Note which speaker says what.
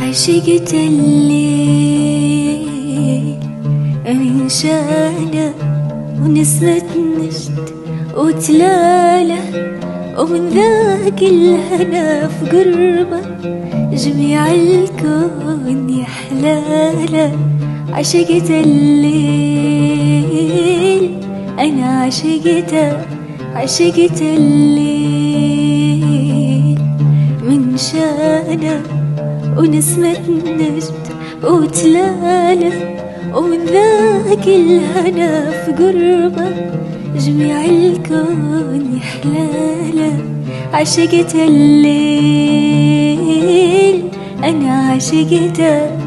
Speaker 1: عشقت الليل من شانه ونسمة نشد وتلالة ومن ذاك الهنا في قربة جميع الكون يحلاله عشقت الليل أنا عشقته. عشقت الليل. من شانه ونسمة نجد وتلالة ومن ذاك الهنا في قربة جميع الكون يحلاله عشقت الليل أنا عشقته